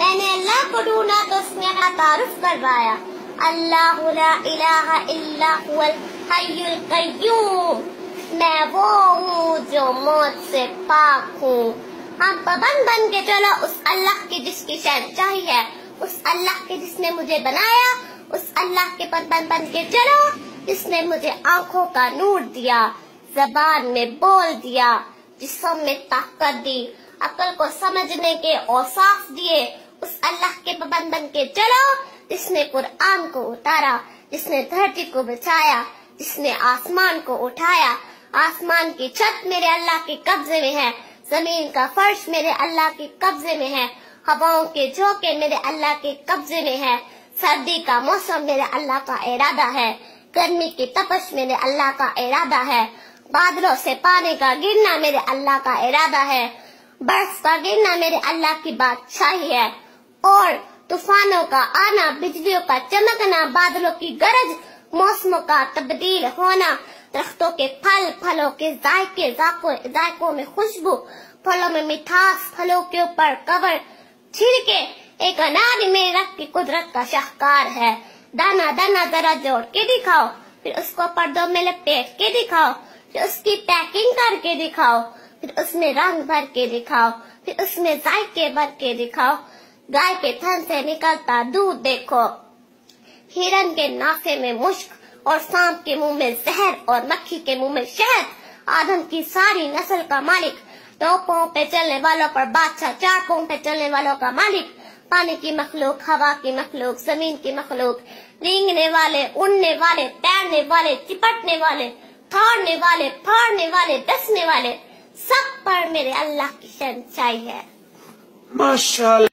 میں نے اللہ کو ڈھونڈا تو اس نے اپنا تعارف کروایا۔ اللہ لا الہ الا هو الحی القیوم۔ میں وہ ہوں جو موت سے پاک ہوں۔ ہم پابند بن کے چلو۔ اس اللہ کی جس کی شہنشاہی ہے، اس اللہ کے جس نے مجھے بنایا، اس اللہ کے پابند بن کے چلو۔ جس نے مجھے آنکھوں کا نور دیا، زبان میں بول دیا، جسم میں طاقت دی، عقل کو سمجھنے کے اوصاف دیے۔ اس اللہ کے پابند بن کے چلو، جس نے قرآن کو اتارا، جس نے دھرتی کو بچایا جس نے آسمان کو اٹھایا۔ آسمان کی چھت میرے اللہ کے قبضے میں ہے، زمین کا فرش میرے اللہ کے قبضے میں ہے۔ ہواؤں کے جھونکے میرے اللہ کے قبضے میں ہے۔ سردی کا موسم میرے اللہ کا ارادہ ہے۔ گرمی کی تپش میرے اللہ کا ارادہ ہے۔ بادلوں سے پانی کا گرنا میرے اللہ کا ارادہ ہے۔ برف کا گرنا میرے اللہ کی بادشاہی ہے۔ اور طوفانوں کا آنا، بجلیوں کا چمکنا، بادلوں کی گرج، موسموں کا تبدیل ہونا، درختوں کے پھل، پھلوں کے ذائقے، ذائقوں میں خوشبو، پھلوں میں مٹھاس، پھلوں کے اوپر کور چھڑکے ایک انار میں رکھ کی قدرت کا شاہکار ہے۔ دانا دانا، ذرا جوڑ کے دکھاؤ، پھر اس کو پردوں میں لپیٹ کے دکھاؤ، پھر اس کی پیکنگ کر کے دکھاؤ، پھر اس میں رنگ بھر کے دکھاؤ، پھر اس میں ذائقے بھر کے دکھاؤ۔ گائے کے تھن سے نکلتا دودھ دیکھو۔ ہرن کے نافے میں مشک اور سانپ کے منہ میں زہر اور مکھی کے منہ میں شہد۔ آدم کی ساری نسل کا مالک دو پاؤں پہ چلنے والوں پر بادشاہ چار پاؤں پہ چلنے والوں کا مالک۔ پانی کی مخلوق، ہوا کی مخلوق، زمین کی مخلوق۔ رینگنے والے، اڑنے والے، تیرنے والے، چپٹنے والے تھوڑنے والے، پھاڑنے والے ڈسنے والے۔ سب پر میرے اللہ کی شرمچائی ہے۔ ماشاء